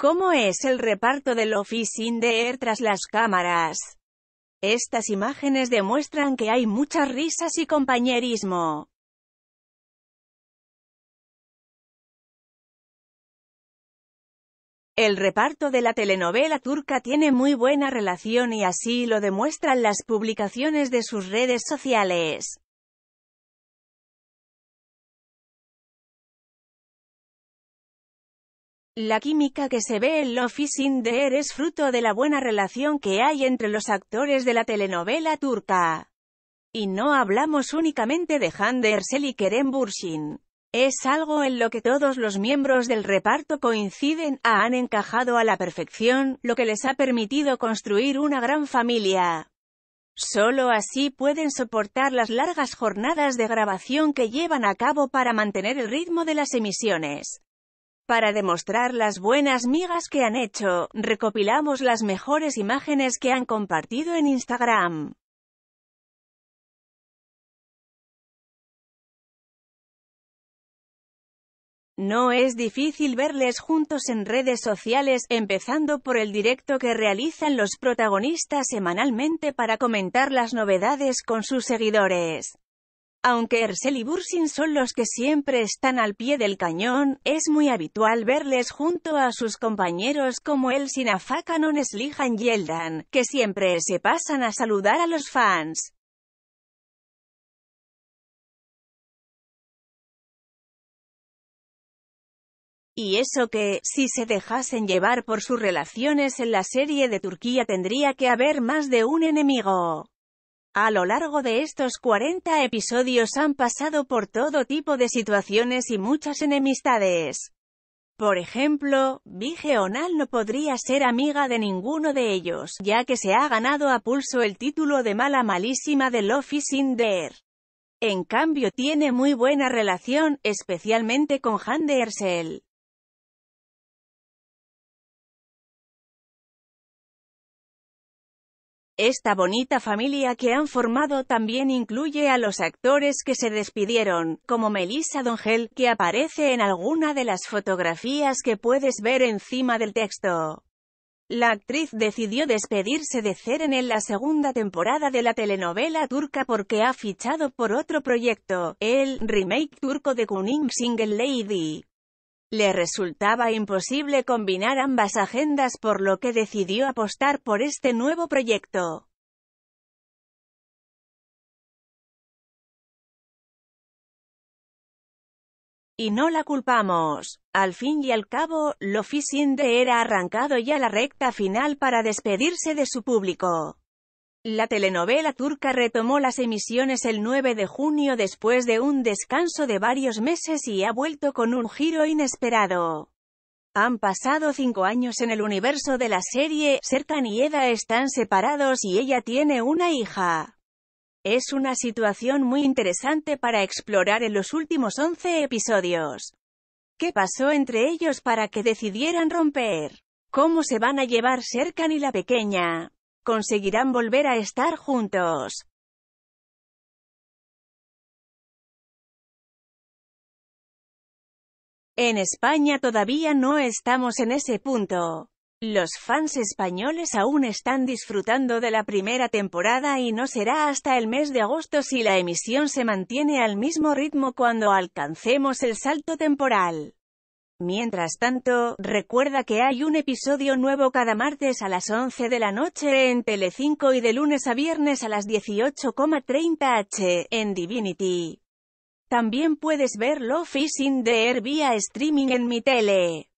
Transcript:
¿Cómo es el reparto del Office in the Air tras las cámaras? Estas imágenes demuestran que hay muchas risas y compañerismo. El reparto de la telenovela turca tiene muy buena relación y así lo demuestran las publicaciones de sus redes sociales. La química que se ve en Love is es fruto de la buena relación que hay entre los actores de la telenovela turca. Y no hablamos únicamente de Hande Erçel y Kerem Bursin. Es algo en lo que todos los miembros del reparto coinciden, han encajado a la perfección, lo que les ha permitido construir una gran familia. Solo así pueden soportar las largas jornadas de grabación que llevan a cabo para mantener el ritmo de las emisiones. Para demostrar las buenas migas que han hecho, recopilamos las mejores imágenes que han compartido en Instagram. No es difícil verles juntos en redes sociales, empezando por el directo que realizan los protagonistas semanalmente para comentar las novedades con sus seguidores. Aunque Ersel y Bursin son los que siempre están al pie del cañón, es muy habitual verles junto a sus compañeros como el Sinafakanon Slihan Yeldan, que siempre se pasan a saludar a los fans. Y eso que, si se dejasen llevar por sus relaciones en la serie de Turquía tendría que haber más de un enemigo. A lo largo de estos 40 episodios han pasado por todo tipo de situaciones y muchas enemistades. Por ejemplo, Vige Onal no podría ser amiga de ninguno de ellos, ya que se ha ganado a pulso el título de mala malísima de in there. En cambio tiene muy buena relación, especialmente con Hande Ersel. Esta bonita familia que han formado también incluye a los actores que se despidieron, como Melissa Dongel, que aparece en alguna de las fotografías que puedes ver encima del texto. La actriz decidió despedirse de Ceren en la segunda temporada de la telenovela turca porque ha fichado por otro proyecto, el remake turco de Kuning Single Lady. Le resultaba imposible combinar ambas agendas por lo que decidió apostar por este nuevo proyecto. Y no la culpamos. Al fin y al cabo, lo de era arrancado ya la recta final para despedirse de su público. La telenovela turca retomó las emisiones el 9 de junio después de un descanso de varios meses y ha vuelto con un giro inesperado. Han pasado cinco años en el universo de la serie, Serkan y Eda están separados y ella tiene una hija. Es una situación muy interesante para explorar en los últimos 11 episodios. ¿Qué pasó entre ellos para que decidieran romper? ¿Cómo se van a llevar Serkan y la pequeña? Conseguirán volver a estar juntos. En España todavía no estamos en ese punto. Los fans españoles aún están disfrutando de la primera temporada y no será hasta el mes de agosto si la emisión se mantiene al mismo ritmo cuando alcancemos el salto temporal. Mientras tanto, recuerda que hay un episodio nuevo cada martes a las 11 de la noche en Telecinco y de lunes a viernes a las 18,30 h en Divinity. También puedes ver Love is in the Air vía streaming en mi tele.